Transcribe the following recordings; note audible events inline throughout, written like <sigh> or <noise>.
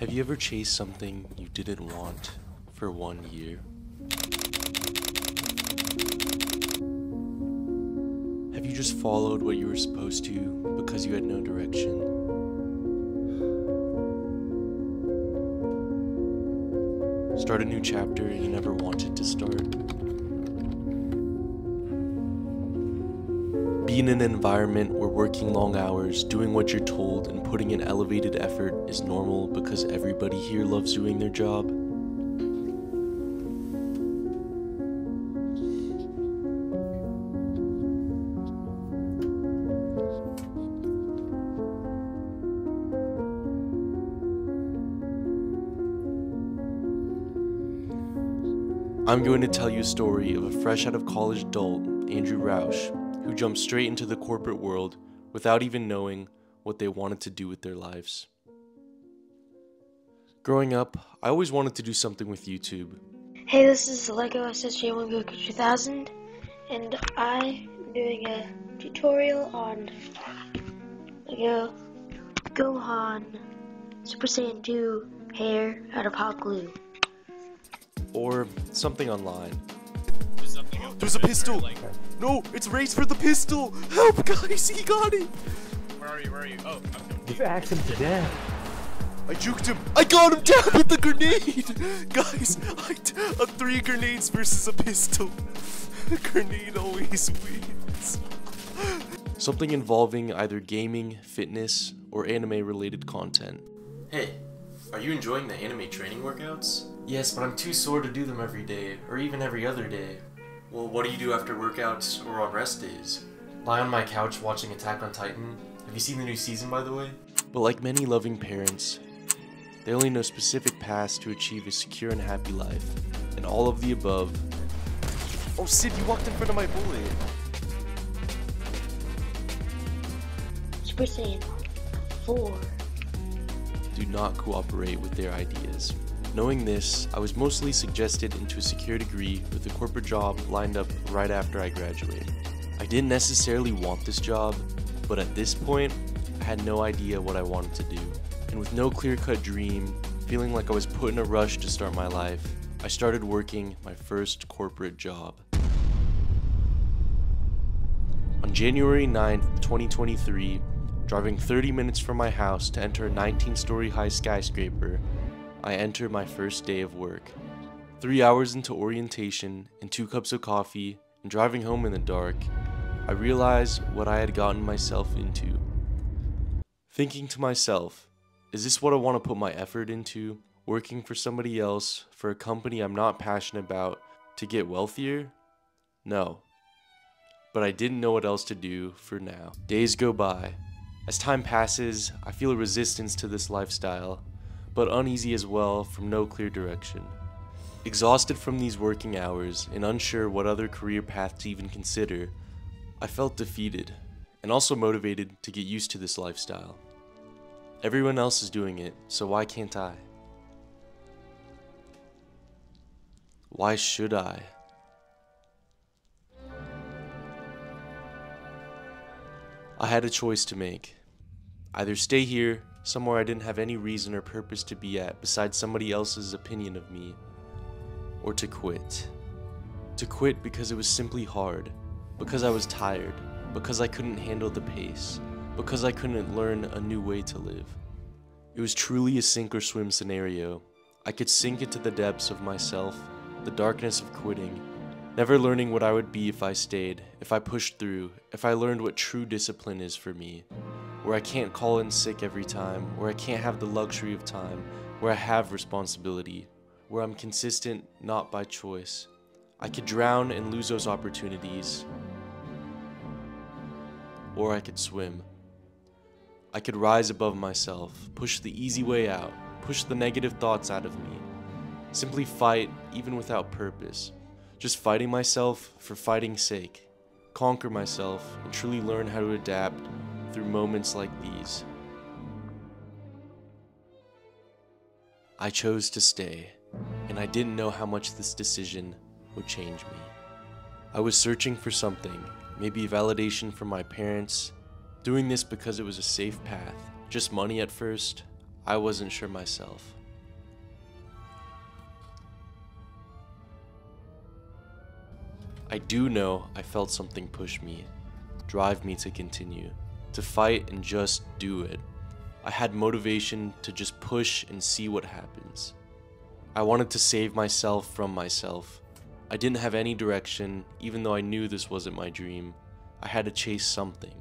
Have you ever chased something you didn't want for one year? Have you just followed what you were supposed to because you had no direction? Start a new chapter you never wanted to start? Be in an environment where working long hours, doing what you're told, and putting in elevated effort is normal because everybody here loves doing their job? I'm going to tell you a story of a fresh out of college adult, Andrew Rauch, who jumped straight into the corporate world without even knowing what they wanted to do with their lives. Growing up, I always wanted to do something with YouTube. Hey, this is Lego SSJ1 Goku 2000, and I'm doing a tutorial on Lego Gohan Super Saiyan 2 hair out of hot glue. Or something online. There's a pistol! No, it's race for the pistol! Help, guys, he got it! Where are you? Where are you? Oh, okay. You've axed him to death. I juked him! I got him down with the grenade! <laughs> Guys, I t- a three grenades versus a pistol. <laughs> The grenade always wins. Something involving either gaming, fitness, or anime related content. Hey, are you enjoying the anime training workouts? Yes, but I'm too sore to do them every day, or even every other day. Well, what do you do after workouts or on rest days? Lie on my couch watching Attack on Titan. Have you seen the new season, by the way? But like many loving parents, they only know specific paths to achieve a secure and happy life. And all of the above Oh, Sid, you walked in front of my bullet. Super Saiyan 4. do not cooperate with their ideas. Knowing this, I was mostly suggested into a secure degree with a corporate job lined up right after I graduated. I didn't necessarily want this job, but at this point, I had no idea what I wanted to do. And with no clear cut dream, feeling like I was put in a rush to start my life, I started working my first corporate job. On January 9th, 2023, driving 30 minutes from my house to enter a 19 story high skyscraper, I enter my first day of work. Three hours into orientation and two cups of coffee and driving home in the dark, I realize what I had gotten myself into. Thinking to myself, is this what I want to put my effort into? Working for somebody else, for a company I'm not passionate about, to get wealthier? No. But I didn't know what else to do for now. Days go by. As time passes, I feel a resistance to this lifestyle, but uneasy as well from no clear direction. Exhausted from these working hours and unsure what other career path to even consider, I felt defeated and also motivated to get used to this lifestyle. Everyone else is doing it, so why can't I? Why should I? I had a choice to make. Either stay here, somewhere I didn't have any reason or purpose to be at besides somebody else's opinion of me, or to quit. To quit because it was simply hard, because I was tired, because I couldn't handle the pace, because I couldn't learn a new way to live. It was truly a sink or swim scenario. I could sink into the depths of myself, the darkness of quitting, never learning what I would be if I stayed, if I pushed through, if I learned what true discipline is for me. Where I can't call in sick every time, where I can't have the luxury of time, where I have responsibility, where I'm consistent not by choice. I could drown and lose those opportunities, or I could swim. I could rise above myself, push the easy way out, push the negative thoughts out of me. Simply fight, even without purpose. Just fighting myself for fighting's sake. Conquer myself and truly learn how to adapt through moments like these. I chose to stay, and I didn't know how much this decision would change me. I was searching for something, maybe validation from my parents, doing this because it was a safe path. Just money at first. I wasn't sure myself. I do know I felt something push me, drive me to continue, to fight and just do it. I had motivation to just push and see what happens. I wanted to save myself from myself. I didn't have any direction, even though I knew this wasn't my dream. I had to chase something.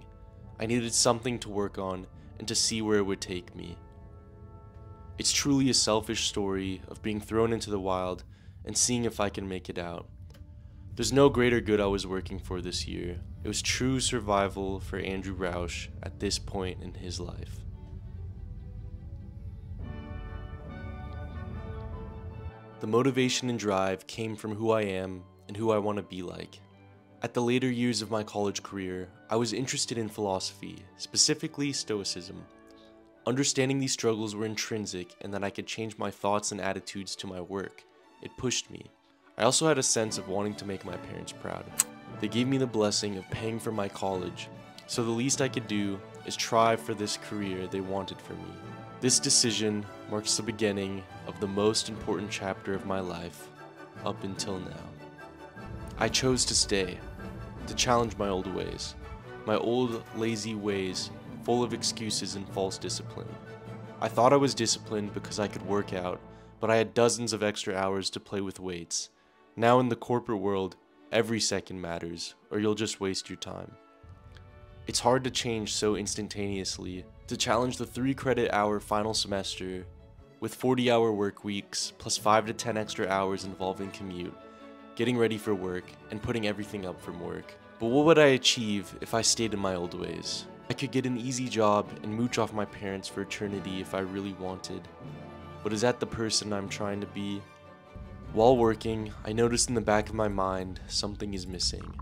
I needed something to work on and to see where it would take me. It's truly a selfish story of being thrown into the wild and seeing if I can make it out. There's no greater good I was working for this year. It was true survival for Andrew Rauch at this point in his life. The motivation and drive came from who I am and who I want to be like. At the later years of my college career, I was interested in philosophy, specifically Stoicism. Understanding these struggles were intrinsic and that I could change my thoughts and attitudes to my work. It pushed me. I also had a sense of wanting to make my parents proud. They gave me the blessing of paying for my college, so the least I could do is try for this career they wanted for me. This decision marks the beginning of the most important chapter of my life up until now. I chose to stay, to challenge my old ways, my old lazy ways full of excuses and false discipline. I thought I was disciplined because I could work out, but I had dozens of extra hours to play with weights. Now in the corporate world, every second matters, or you'll just waste your time. It's hard to change so instantaneously. To challenge the 3 credit hour final semester with 40 hour work weeks plus 5 to 10 extra hours involving commute, getting ready for work, and putting everything up from work. But what would I achieve if I stayed in my old ways? I could get an easy job and mooch off my parents for eternity if I really wanted. But is that the person I'm trying to be? While working, I noticed in the back of my mind something is missing.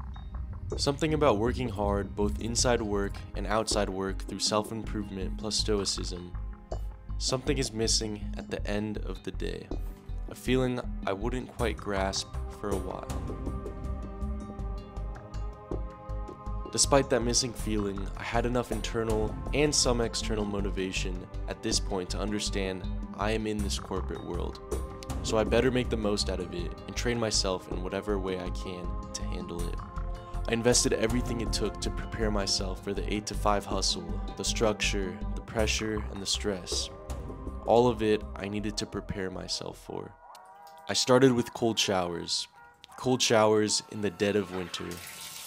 Something about working hard both inside work and outside work through self improvement plus stoicism. Something is missing at the end of the day. A feeling I wouldn't quite grasp for a while. Despite that missing feeling, I had enough internal and some external motivation at this point to understand I am in this corporate world. So I better make the most out of it and train myself in whatever way I can to handle it. I invested everything it took to prepare myself for the 8 to 5 hustle, the structure, the pressure, and the stress. All of it I needed to prepare myself for. I started with cold showers. Cold showers in the dead of winter.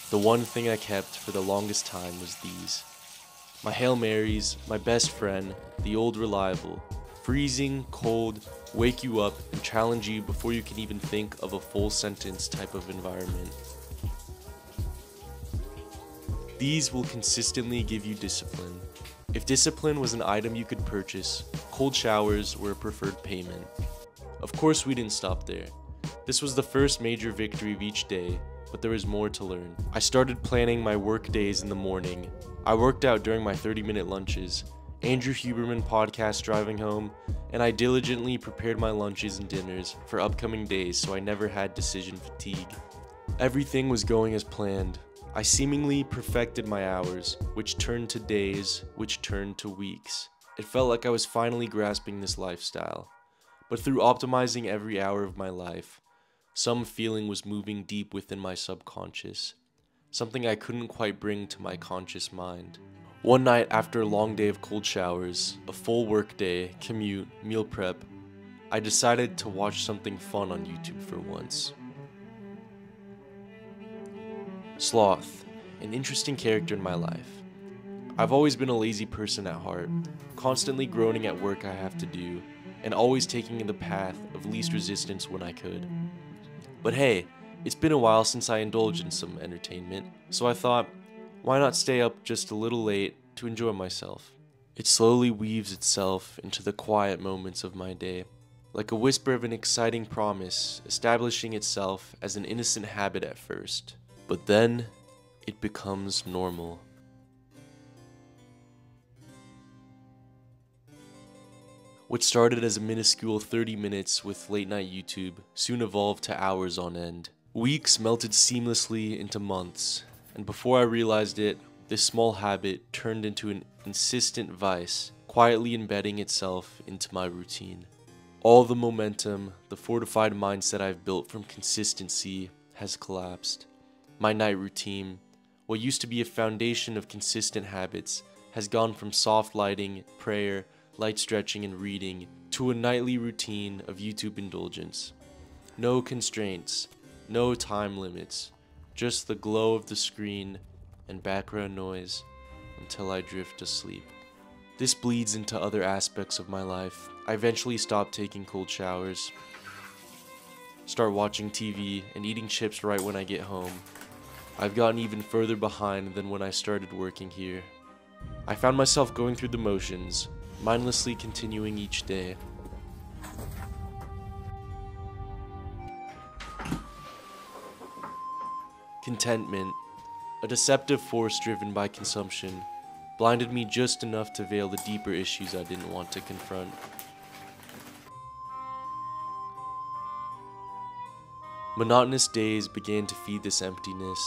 The one thing I kept for the longest time was these. My Hail Marys, my best friend, the old reliable. Freezing, cold, wake you up, and challenge you before you can even think of a full sentence type of environment. These will consistently give you discipline. If discipline was an item you could purchase, cold showers were a preferred payment. Of course, we didn't stop there. This was the first major victory of each day, but there was more to learn. I started planning my work days in the morning. I worked out during my 30 minute lunches, Andrew Huberman podcast driving home, and I diligently prepared my lunches and dinners for upcoming days so I never had decision fatigue. Everything was going as planned. I seemingly perfected my hours, which turned to days, which turned to weeks. It felt like I was finally grasping this lifestyle. But through optimizing every hour of my life, some feeling was moving deep within my subconscious, something I couldn't quite bring to my conscious mind. One night after a long day of cold showers, a full workday, commute, meal prep, I decided to watch something fun on YouTube for once. Sloth, an interesting character in my life. I've always been a lazy person at heart, constantly groaning at work I have to do, and always taking in the path of least resistance when I could. But hey, it's been a while since I indulged in some entertainment, so I thought, why not stay up just a little late to enjoy myself? It slowly weaves itself into the quiet moments of my day, like a whisper of an exciting promise, establishing itself as an innocent habit at first. But then, it becomes normal. What started as a minuscule 30 minutes with late night YouTube soon evolved to hours on end. Weeks melted seamlessly into months, and before I realized it, this small habit turned into an insistent vice, quietly embedding itself into my routine. All the momentum, the fortified mindset I've built from consistency has collapsed. My night routine, what used to be a foundation of consistent habits, has gone from soft lighting, prayer, light stretching, and reading to a nightly routine of YouTube indulgence. No constraints, no time limits, just the glow of the screen and background noise until I drift to sleep. This bleeds into other aspects of my life. I eventually stop taking cold showers, start watching TV, and eating chips right when I get home. I've gotten even further behind than when I started working here. I found myself going through the motions, mindlessly continuing each day. Contentment, a deceptive force driven by consumption, blinded me just enough to veil the deeper issues I didn't want to confront. Monotonous days began to feed this emptiness,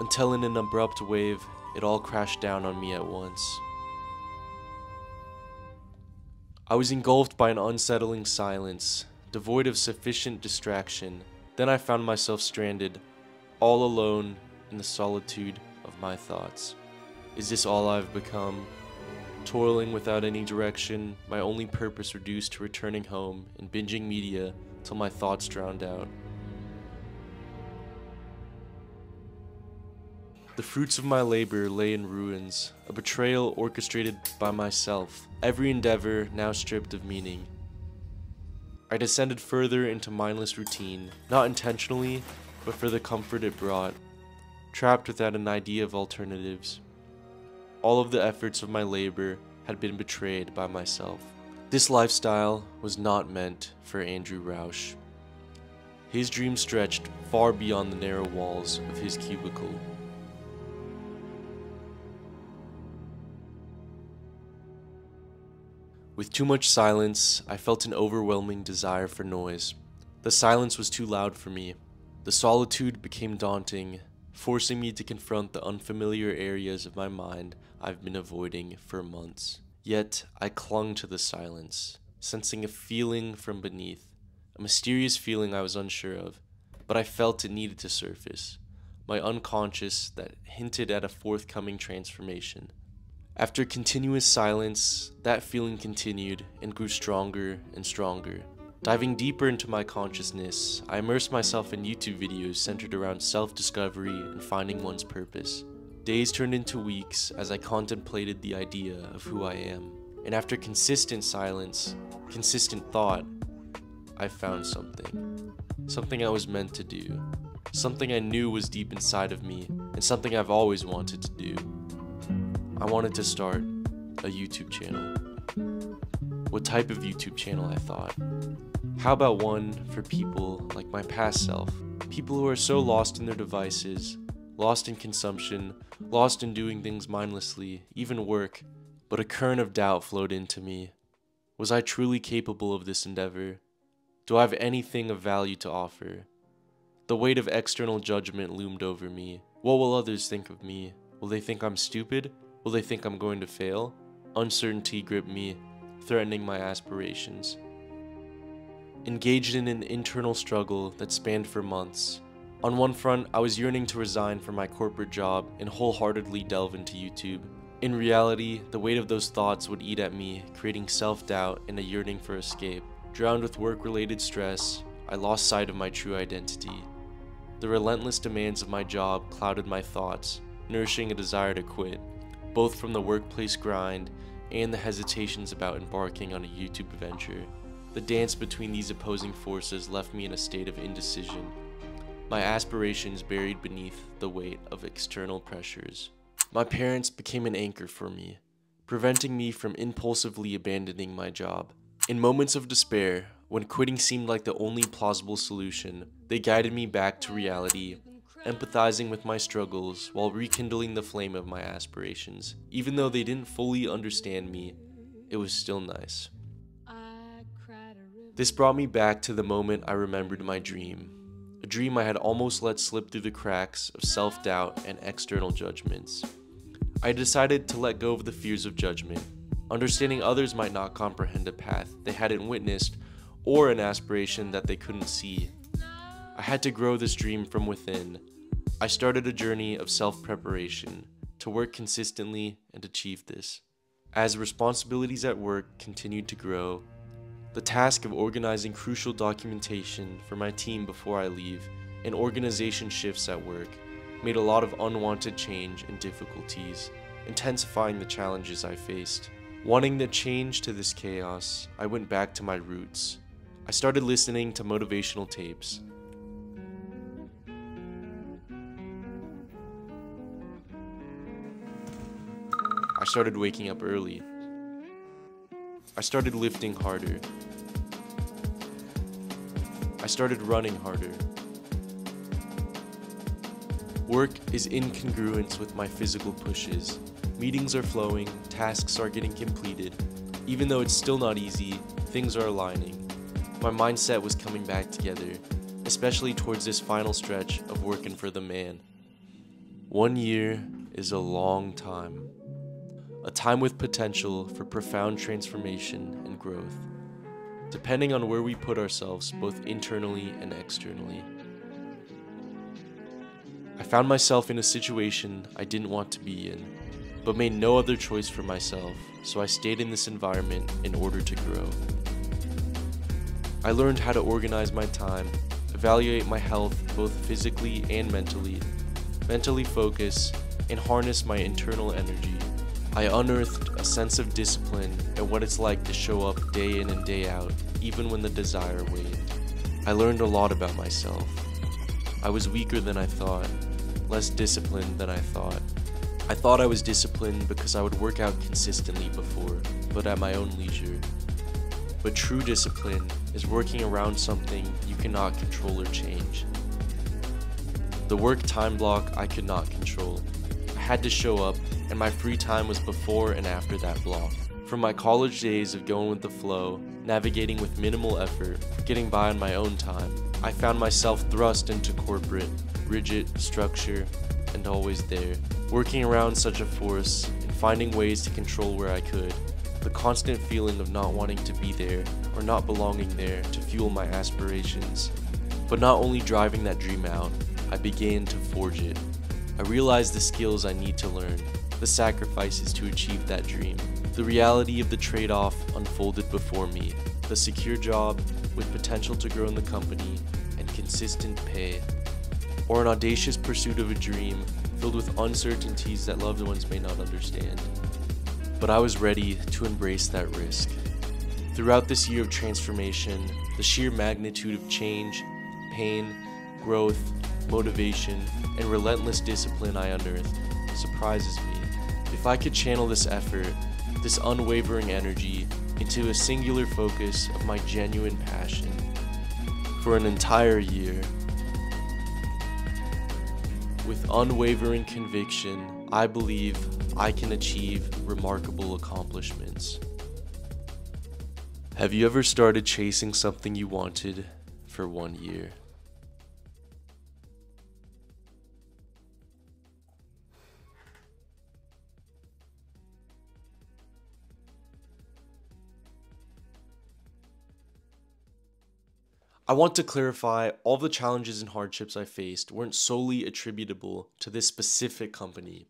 until in an abrupt wave, it all crashed down on me at once. I was engulfed by an unsettling silence, devoid of sufficient distraction. Then I found myself stranded, all alone in the solitude of my thoughts. Is this all I've become? Toiling without any direction, my only purpose reduced to returning home and binging media till my thoughts drowned out. The fruits of my labor lay in ruins, a betrayal orchestrated by myself, every endeavor now stripped of meaning. I descended further into mindless routine, not intentionally, but for the comfort it brought, trapped without an idea of alternatives. All of the efforts of my labor had been betrayed by myself. This lifestyle was not meant for Andrew Rauch. His dream stretched far beyond the narrow walls of his cubicle. With too much silence, I felt an overwhelming desire for noise. The silence was too loud for me. The solitude became daunting, forcing me to confront the unfamiliar areas of my mind I've been avoiding for months. Yet I clung to the silence, sensing a feeling from beneath, a mysterious feeling I was unsure of, but I felt it needed to surface, my unconscious that hinted at a forthcoming transformation. After continuous silence, that feeling continued and grew stronger and stronger. Diving deeper into my consciousness, I immersed myself in YouTube videos centered around self discovery and finding one's purpose. Days turned into weeks as I contemplated the idea of who I am. And after consistent silence, consistent thought, I found something. Something I was meant to do. Something I knew was deep inside of me, and something I've always wanted to do. I wanted to start a YouTube channel. What type of YouTube channel, I thought. How about one for people like my past self? People who are so lost in their devices, lost in consumption, lost in doing things mindlessly, even work. But a current of doubt flowed into me. Was I truly capable of this endeavor? Do I have anything of value to offer? The weight of external judgment loomed over me. What will others think of me? Will they think I'm stupid? Will they think I'm going to fail? Uncertainty gripped me, threatening my aspirations. Engaged in an internal struggle that spanned for months. On one front, I was yearning to resign from my corporate job and wholeheartedly delve into YouTube. In reality, the weight of those thoughts would eat at me, creating self doubt and a yearning for escape. Drowned with work related stress, I lost sight of my true identity. The relentless demands of my job clouded my thoughts, nourishing a desire to quit both from the workplace grind and the hesitations about embarking on a YouTube venture. The dance between these opposing forces left me in a state of indecision, my aspirations buried beneath the weight of external pressures. My parents became an anchor for me, preventing me from impulsively abandoning my job. In moments of despair, when quitting seemed like the only plausible solution, they guided me back to reality empathizing with my struggles while rekindling the flame of my aspirations. Even though they didn't fully understand me, it was still nice. This brought me back to the moment I remembered my dream. A dream I had almost let slip through the cracks of self doubt and external judgments. I decided to let go of the fears of judgment, Understanding others might not comprehend a path they hadn't witnessed or an aspiration that they couldn't see. I had to grow this dream from within. I started a journey of self preparation to work consistently and achieve this. As responsibilities at work continued to grow, the task of organizing crucial documentation for my team before I leave and organization shifts at work made a lot of unwanted change and difficulties, intensifying the challenges I faced. Wanting to change to this chaos, I went back to my roots. I started listening to motivational tapes. I started waking up early. I started lifting harder. I started running harder. Work is incongruent with my physical pushes. Meetings are flowing, tasks are getting completed. Even though it's still not easy, things are aligning. My mindset was coming back together, especially towards this final stretch of working for the man. One year is a long time, a time with potential for profound transformation and growth, depending on where we put ourselves both internally and externally. I found myself in a situation I didn't want to be in, but made no other choice for myself, so I stayed in this environment in order to grow. I learned how to organize my time, evaluate my health both physically and mentally, mentally focus, and harness my internal energy. I unearthed a sense of discipline and what it's like to show up day in and day out, even when the desire waned. I learned a lot about myself. I was weaker than I thought, less disciplined than I thought. I thought I was disciplined because I would work out consistently before, but at my own leisure. But true discipline is working around something you cannot control or change. The work time block I could not control. I had to show up, and my free time was before and after that block. From my college days of going with the flow, navigating with minimal effort, getting by on my own time, I found myself thrust into corporate, rigid structure, and always there, working around such a force and finding ways to control where I could. The constant feeling of not wanting to be there or not belonging there to fuel my aspirations. But not only driving that dream out, I began to forge it. I realized the skills I need to learn, the sacrifices to achieve that dream. The reality of the trade off unfolded before me the secure job with potential to grow in the company and consistent pay or an audacious pursuit of a dream filled with uncertainties that loved ones may not understand. But I was ready to embrace that risk. Throughout this year of transformation, the sheer magnitude of change, pain, growth, motivation, and relentless discipline I unearthed surprises me. If I could channel this effort, this unwavering energy, into a singular focus of my genuine passion for an entire year, with unwavering conviction, I believe I can achieve remarkable accomplishments. Have you ever started chasing something you wanted for one year? I want to clarify all the challenges and hardships I faced weren't solely attributable to this specific company.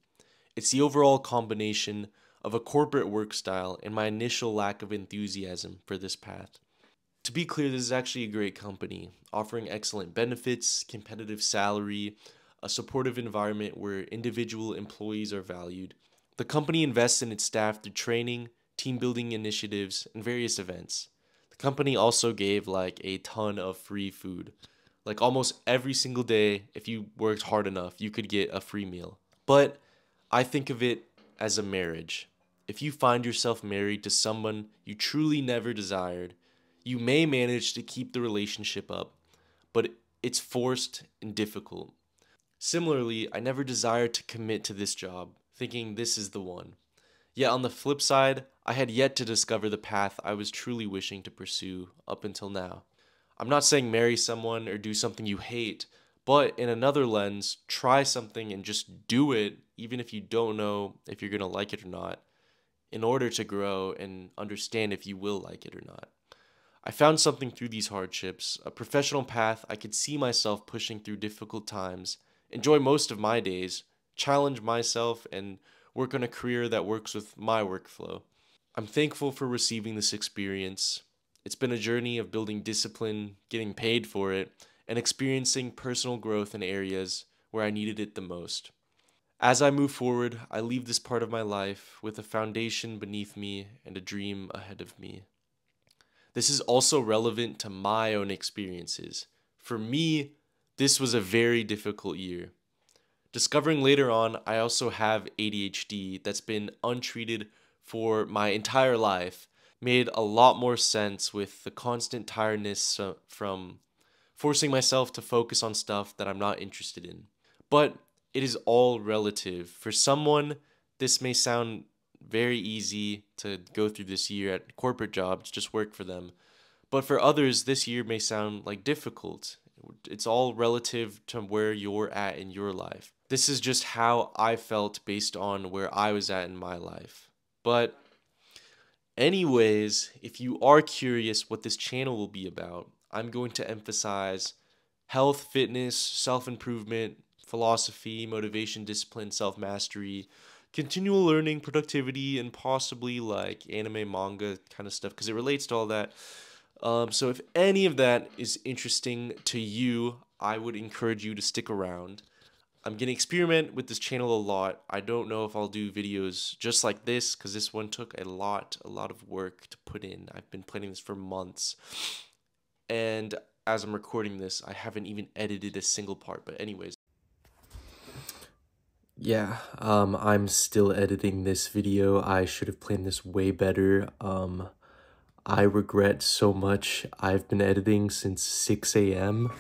It's the overall combination of a corporate work style and my initial lack of enthusiasm for this path. To be clear, this is actually a great company, offering excellent benefits, competitive salary, a supportive environment where individual employees are valued. The company invests in its staff through training, team building initiatives, and various events company also gave like a ton of free food. Like almost every single day, if you worked hard enough, you could get a free meal. But I think of it as a marriage. If you find yourself married to someone you truly never desired, you may manage to keep the relationship up, but it's forced and difficult. Similarly, I never desired to commit to this job, thinking this is the one. Yet on the flip side, I had yet to discover the path I was truly wishing to pursue up until now. I'm not saying marry someone or do something you hate, but in another lens, try something and just do it, even if you don't know if you're going to like it or not. in order to grow and understand if you will like it or not. I found something through these hardships, a professional path I could see myself pushing through difficult times, enjoy most of my days, challenge myself, and work on a career that works with my workflow. I'm thankful for receiving this experience. It's been a journey of building discipline, getting paid for it, and experiencing personal growth in areas where I needed it the most. As I move forward, I leave this part of my life with a foundation beneath me and a dream ahead of me. This is also relevant to my own experiences. For me, this was a very difficult year. Discovering later on, I also have ADHD that's been untreated for my entire life made a lot more sense with the constant tiredness uh, from forcing myself to focus on stuff that I'm not interested in. But it is all relative. For someone, this may sound very easy to go through this year at corporate jobs, just work for them. But for others, this year may sound like difficult. It's all relative to where you're at in your life. This is just how I felt based on where I was at in my life. But, anyways, if you are curious what this channel will be about, I'm going to emphasize health, fitness, self improvement, philosophy, motivation, discipline, self mastery, continual learning, productivity, and possibly like anime, manga kind of stuff because it relates to all that. Um, so if any of that is interesting to you, I would encourage you to stick around. I'm going to experiment with this channel a lot. I don't know if I'll do videos just like this because this one took a lot, a lot of work to put in. I've been planning this for months. And as I'm recording this, I haven't even edited a single part. But anyways, yeah, um, I'm still editing this video. I should have planned this way better. Um, I regret so much. I've been editing since 6 a.m.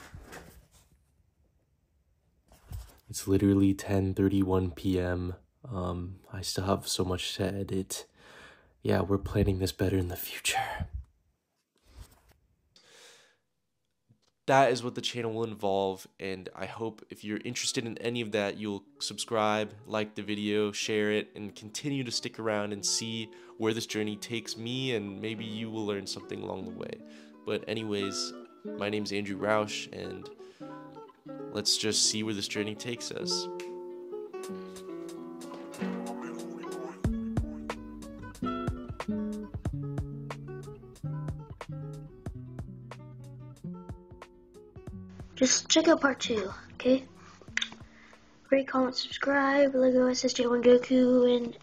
It's literally 10:31 p.m. Um, I still have so much to edit. Yeah, we're planning this better in the future. that is what the channel will involve and i hope if you're interested in any of that you'll subscribe like the video share it and continue to stick around and see where this journey takes me and maybe you will learn something along the way but anyways my name is andrew rauch and let's just see where this journey takes us just check out part two, okay? Rate, comment, subscribe, Lego SSJ1 Goku, and